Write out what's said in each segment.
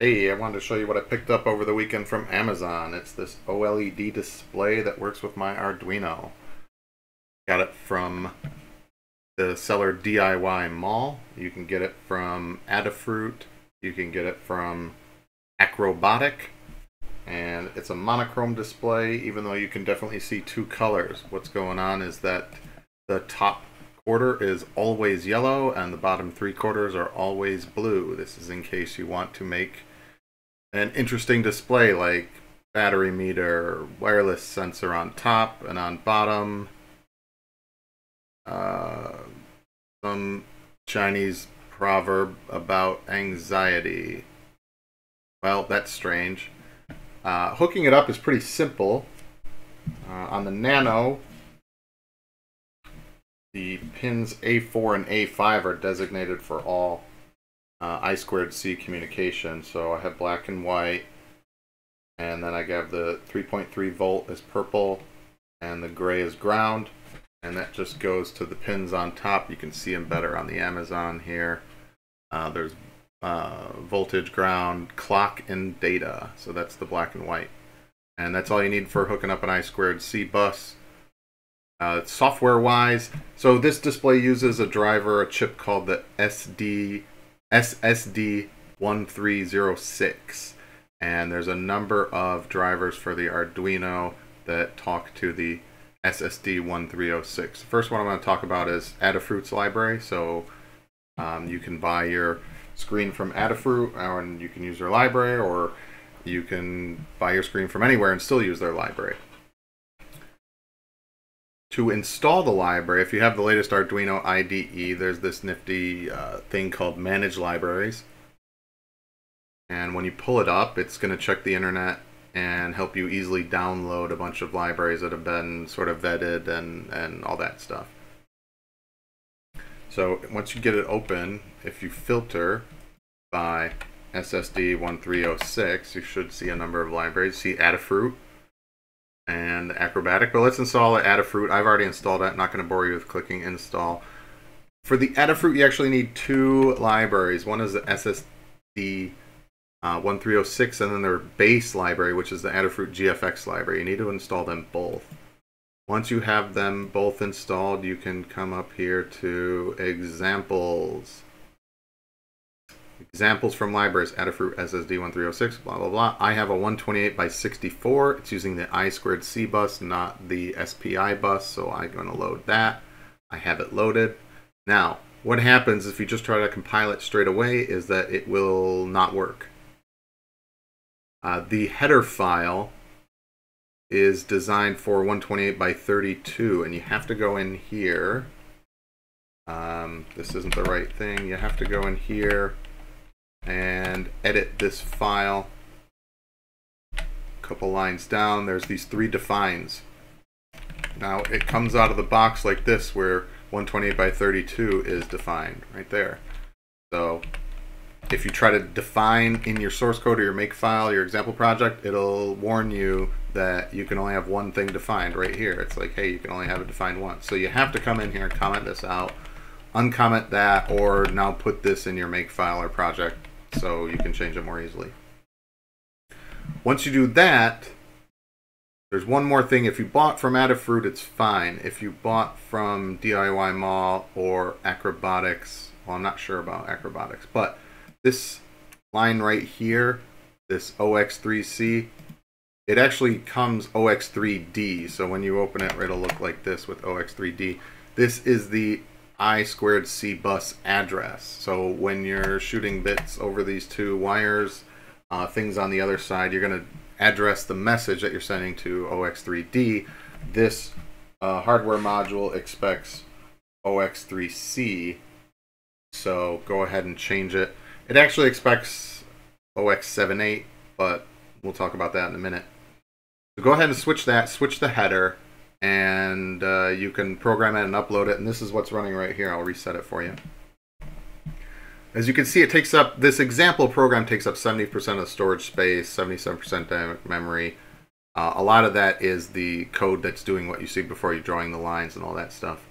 Hey, I wanted to show you what I picked up over the weekend from Amazon. It's this OLED display that works with my Arduino. Got it from the seller DIY Mall. You can get it from Adafruit. You can get it from Acrobotic. And it's a monochrome display, even though you can definitely see two colors. What's going on is that the top quarter is always yellow and the bottom three quarters are always blue. This is in case you want to make an interesting display like battery meter, wireless sensor on top and on bottom, uh, some Chinese proverb about anxiety. Well, that's strange. Uh, hooking it up is pretty simple. Uh, on the Nano, the pins A4 and A5 are designated for all uh, I squared C communication. So I have black and white, and then I have the 3.3 volt is purple, and the gray is ground, and that just goes to the pins on top. You can see them better on the Amazon here. Uh, there's uh, voltage, ground, clock, and data. So that's the black and white. And that's all you need for hooking up an I squared C bus. Uh, software wise, so this display uses a driver, a chip called the SD SSD1306. And there's a number of drivers for the Arduino that talk to the SSD1306. The first one I'm going to talk about is Adafruit's library. So um, you can buy your screen from Adafruit and you can use their library or you can buy your screen from anywhere and still use their library to install the library, if you have the latest Arduino IDE, there's this nifty uh, thing called Manage Libraries. And when you pull it up, it's going to check the internet and help you easily download a bunch of libraries that have been sort of vetted and, and all that stuff. So once you get it open, if you filter by SSD 1306, you should see a number of libraries. See Adafruit, and Acrobotic. But let's install Adafruit. I've already installed it. Not going to bore you with clicking install. For the Adafruit, you actually need two libraries. One is the SSD uh, 1306, and then their base library, which is the Adafruit GFX library. You need to install them both. Once you have them both installed, you can come up here to examples Examples from libraries, Adafruit SSD1306, blah, blah, blah. I have a 128 by 64. It's using the I squared C bus, not the SPI bus, so I'm going to load that. I have it loaded. Now, what happens if you just try to compile it straight away is that it will not work. Uh, the header file is designed for 128 by 32, and you have to go in here. Um, this isn't the right thing. You have to go in here and edit this file. A couple lines down, there's these three defines. Now it comes out of the box like this where 128 by 32 is defined right there. So if you try to define in your source code or your make file, your example project, it'll warn you that you can only have one thing defined right here. It's like, hey, you can only have it defined once. So you have to come in here and comment this out, uncomment that, or now put this in your make file or project so you can change it more easily. Once you do that, there's one more thing. If you bought from Adafruit, it's fine. If you bought from DIY Mall or Acrobotics, well, I'm not sure about Acrobotics, but this line right here, this OX3C, it actually comes OX3D. So when you open it, it'll look like this with OX3D. This is the I squared C bus address. So when you're shooting bits over these two wires, uh, things on the other side, you're going to address the message that you're sending to OX3D. This uh, hardware module expects OX3C, so go ahead and change it. It actually expects OX78, but we'll talk about that in a minute. So go ahead and switch that, switch the header, and uh, you can program it and upload it and this is what's running right here. I'll reset it for you. As you can see it takes up this example program takes up 70% of the storage space 77% memory. Uh, a lot of that is the code that's doing what you see before you drawing the lines and all that stuff.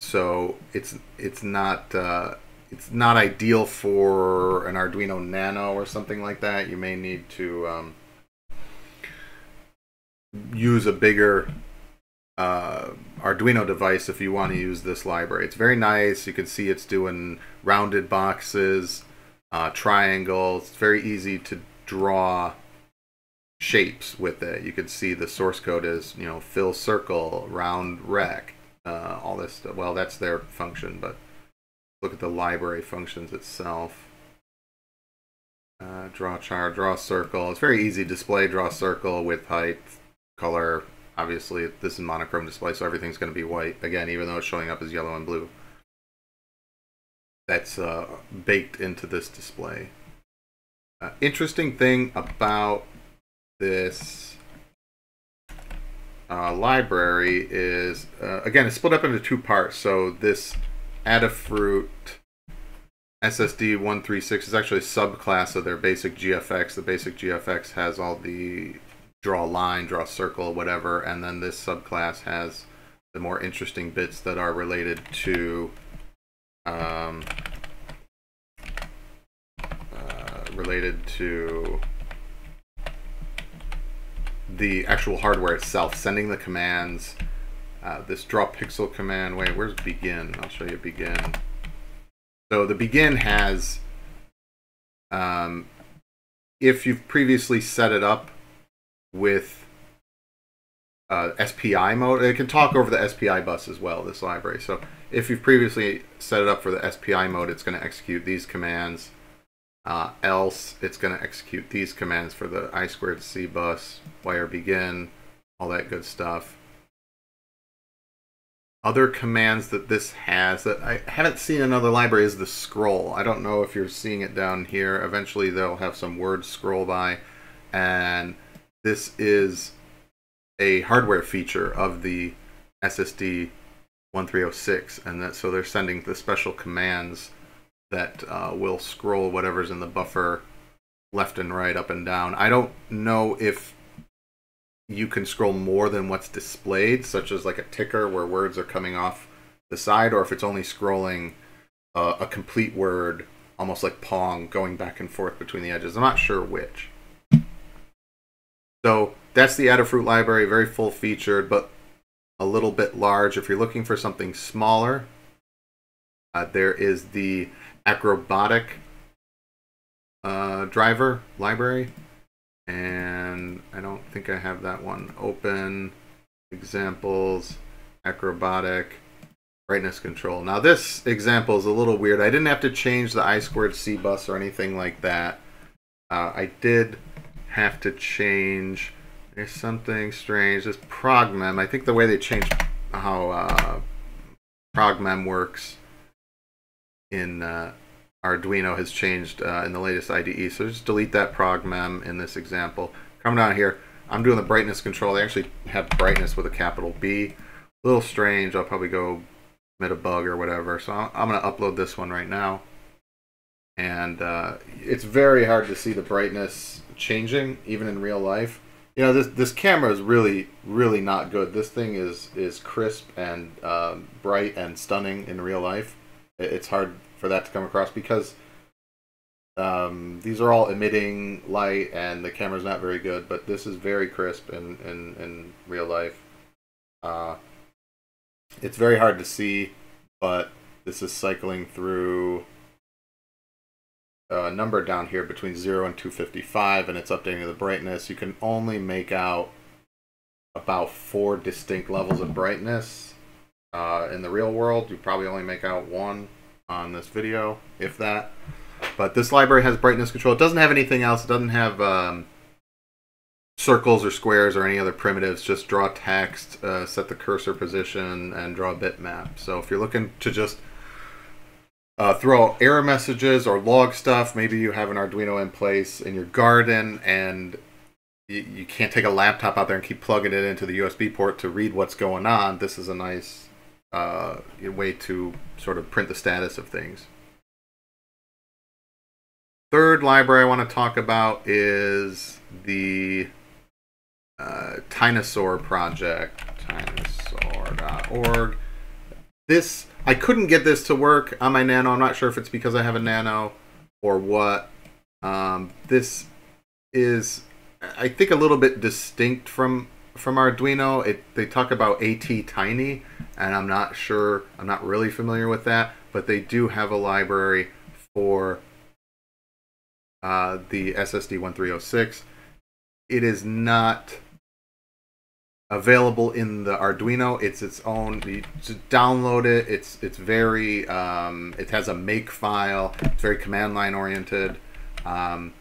So it's it's not uh, it's not ideal for an Arduino Nano or something like that. You may need to um, use a bigger uh, Arduino device if you want to use this library. It's very nice. You can see it's doing rounded boxes, uh, triangles. It's very easy to draw shapes with it. You can see the source code is, you know, fill circle, round rec, uh, all this stuff. Well, that's their function, but look at the library functions itself. Uh, draw char, draw circle. It's very easy. Display, draw circle, width, height, color. Obviously, this is monochrome display, so everything's going to be white. Again, even though it's showing up as yellow and blue. That's uh, baked into this display. Uh, interesting thing about this uh, library is, uh, again, it's split up into two parts. So this Adafruit SSD 136 is actually a subclass of their basic GFX. The basic GFX has all the draw a line, draw a circle, whatever, and then this subclass has the more interesting bits that are related to um, uh, related to the actual hardware itself, sending the commands. Uh, this draw pixel command, wait, where's begin? I'll show you begin. So the begin has, um, if you've previously set it up with uh, SPI mode, it can talk over the SPI bus as well, this library. So if you've previously set it up for the SPI mode, it's going to execute these commands. Uh, else, it's going to execute these commands for the I squared C bus, wire begin, all that good stuff. Other commands that this has that I haven't seen in other libraries is the scroll. I don't know if you're seeing it down here. Eventually, they'll have some words scroll by, and this is a hardware feature of the SSD 1306, and that so they're sending the special commands that uh, will scroll whatever's in the buffer left and right, up and down. I don't know if you can scroll more than what's displayed, such as like a ticker where words are coming off the side, or if it's only scrolling uh, a complete word, almost like Pong, going back and forth between the edges. I'm not sure which. So that's the Adafruit library, very full featured, but a little bit large. If you're looking for something smaller, uh, there is the Acrobotic uh, driver library. And I don't think I have that one open. Examples, Acrobotic, brightness control. Now this example is a little weird. I didn't have to change the I squared C bus or anything like that. Uh, I did have to change. There's something strange. This progmem. I think the way they changed how uh, progmem works in uh, Arduino has changed uh, in the latest IDE. So just delete that progmem in this example. Come down here. I'm doing the brightness control. They actually have brightness with a capital B. A little strange. I'll probably go commit a bug or whatever. So I'm going to upload this one right now. And uh, it's very hard to see the brightness changing, even in real life. You know, this this camera is really, really not good. This thing is is crisp and um, bright and stunning in real life. It's hard for that to come across because um, these are all emitting light and the camera's not very good, but this is very crisp in, in, in real life. Uh, it's very hard to see, but this is cycling through a number down here between 0 and 255, and it's updating the brightness. You can only make out about four distinct levels of brightness. Uh, in the real world, you probably only make out one on this video, if that. But this library has brightness control. It doesn't have anything else. It doesn't have um, circles or squares or any other primitives. Just draw text, uh, set the cursor position, and draw a bitmap. So if you're looking to just uh, throw out error messages or log stuff, maybe you have an Arduino in place in your garden and you, you can't take a laptop out there and keep plugging it into the USB port to read what's going on. This is a nice uh, way to sort of print the status of things. Third library I want to talk about is the uh, Tinusaur project, tinusaur.org. This I couldn't get this to work on my Nano. I'm not sure if it's because I have a Nano or what. Um, this is, I think, a little bit distinct from from Arduino. It they talk about ATtiny, and I'm not sure. I'm not really familiar with that, but they do have a library for uh, the SSD 1306. It is not available in the Arduino. It's its own. You download it. It's it's very. Um, it has a make file. It's very command line oriented. Um,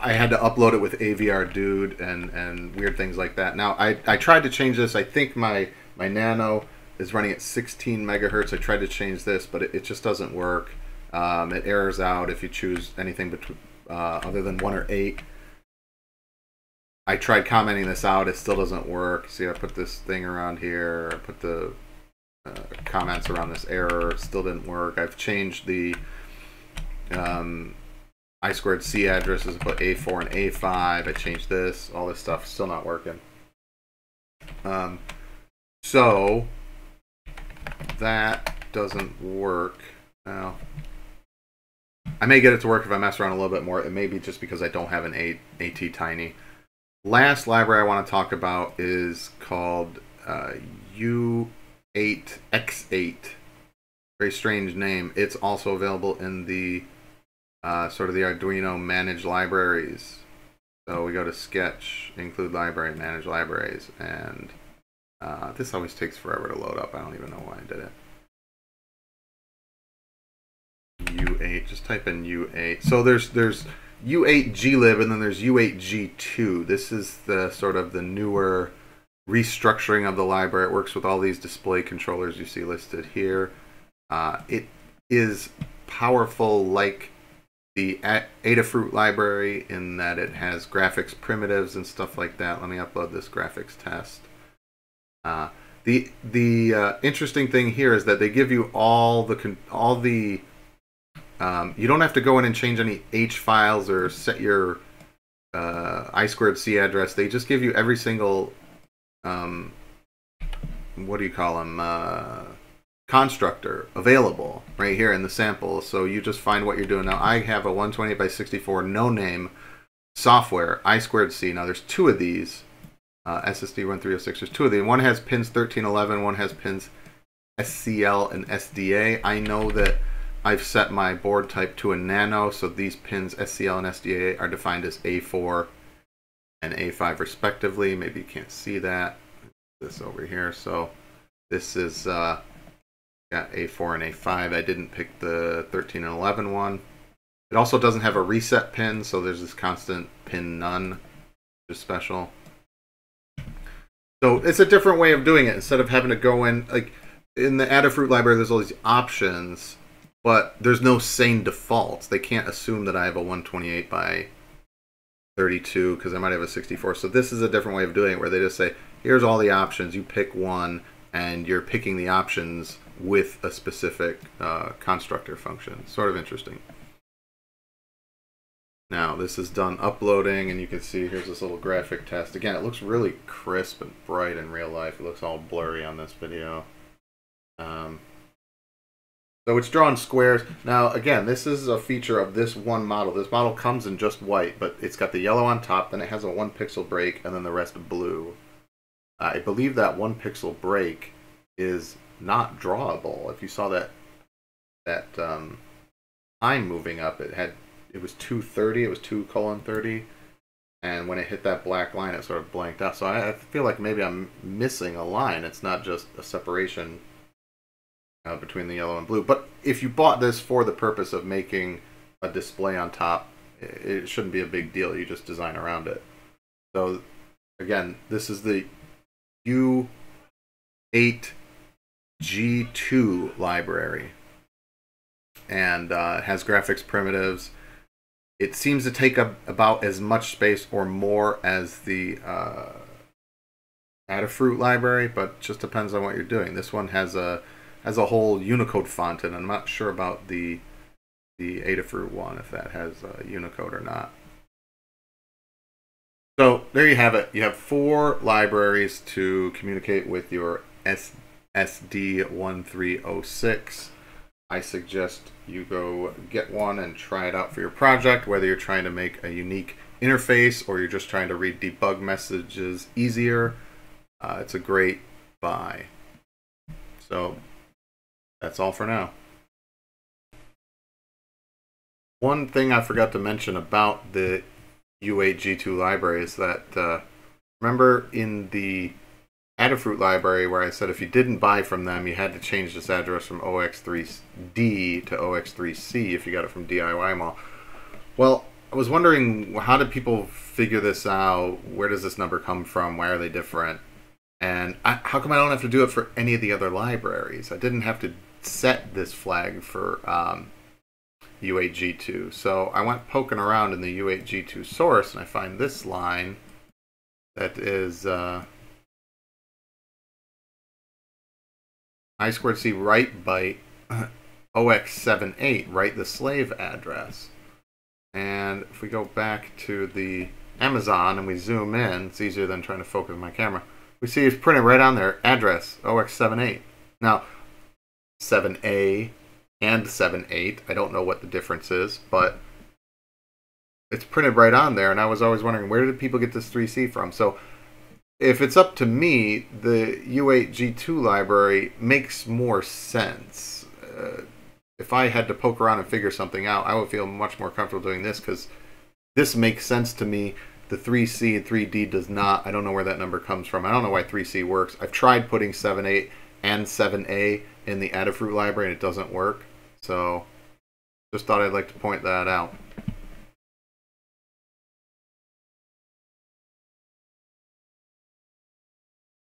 I had to upload it with AVRDUDE and and weird things like that. Now I I tried to change this. I think my my Nano is running at 16 megahertz. I tried to change this, but it, it just doesn't work. Um, it errors out if you choose anything between uh, other than one or eight. I tried commenting this out. It still doesn't work. See, I put this thing around here. I put the uh, comments around this error. It still didn't work. I've changed the um, I squared C addresses. Put A4 and A5. I changed this. All this stuff still not working. Um, so that doesn't work. Now, I may get it to work if I mess around a little bit more. It may be just because I don't have an A ATtiny. Last library I want to talk about is called uh, U8X8. Very strange name. It's also available in the uh, sort of the Arduino managed libraries. So we go to Sketch, include library, manage libraries, and uh, this always takes forever to load up. I don't even know why I did it. U8, just type in U8. So there's there's U8 glib and then there's U8 G2. This is the sort of the newer restructuring of the library. It works with all these display controllers you see listed here. Uh, it is powerful like the Adafruit library in that it has graphics primitives and stuff like that. Let me upload this graphics test. Uh, the the uh, interesting thing here is that they give you all the all the um, you don't have to go in and change any H files or set your uh, I squared C address. They just give you every single um, what do you call them uh, constructor available right here in the sample. So you just find what you're doing. Now I have a 128 by 64 no name software I squared C. Now there's two of these uh, SSD 1306. There's two of these. One has pins 1311. One has pins SCL and SDA. I know that I've set my board type to a nano, so these pins SCL and SDA are defined as A4 and A5 respectively. Maybe you can't see that. This over here. So this is uh, got A4 and A5. I didn't pick the 13 and 11 one. It also doesn't have a reset pin, so there's this constant pin none, which is special. So it's a different way of doing it. Instead of having to go in, like in the Adafruit library, there's all these options, but there's no sane defaults. They can't assume that I have a 128 by 32 because I might have a 64. So this is a different way of doing it where they just say, here's all the options. You pick one, and you're picking the options with a specific uh, constructor function. Sort of interesting. Now this is done uploading and you can see here's this little graphic test. Again, it looks really crisp and bright in real life. It looks all blurry on this video. Um, so it's drawn squares. Now again, this is a feature of this one model. This model comes in just white, but it's got the yellow on top, then it has a one pixel break, and then the rest blue. I believe that one pixel break is not drawable. If you saw that that um, time moving up, it had it was 230, it was 2 colon 30. And when it hit that black line, it sort of blanked out. So I, I feel like maybe I'm missing a line. It's not just a separation uh, between the yellow and blue. But if you bought this for the purpose of making a display on top, it shouldn't be a big deal. You just design around it. So again, this is the U8 G2 library. And uh, has graphics primitives it seems to take up about as much space or more as the uh, Adafruit library, but just depends on what you're doing. This one has a has a whole Unicode font, and I'm not sure about the the Adafruit one if that has uh, Unicode or not. So there you have it. You have four libraries to communicate with your S SD1306. I suggest you go get one and try it out for your project, whether you're trying to make a unique interface or you're just trying to read debug messages easier. Uh, it's a great buy. So that's all for now. One thing I forgot to mention about the U8G2 library is that uh, remember in the Adafruit library where I said if you didn't buy from them, you had to change this address from OX3D to OX3C if you got it from DIY Mall. Well, I was wondering how did people figure this out? Where does this number come from? Why are they different? And I, how come I don't have to do it for any of the other libraries? I didn't have to set this flag for um, U8G2. So I went poking around in the U8G2 source and I find this line that is uh, I squared C write byte OX78, write the slave address. And if we go back to the Amazon and we zoom in, it's easier than trying to focus my camera. We see it's printed right on there, address OX78. Now, 7A and 7.8, I don't know what the difference is, but it's printed right on there. And I was always wondering, where did people get this 3C from? So if it's up to me, the U8G2 library makes more sense. Uh, if I had to poke around and figure something out, I would feel much more comfortable doing this because this makes sense to me. The 3C and 3D does not. I don't know where that number comes from. I don't know why 3C works. I've tried putting 7.8 and 7A in the Adafruit library and it doesn't work. So just thought I'd like to point that out.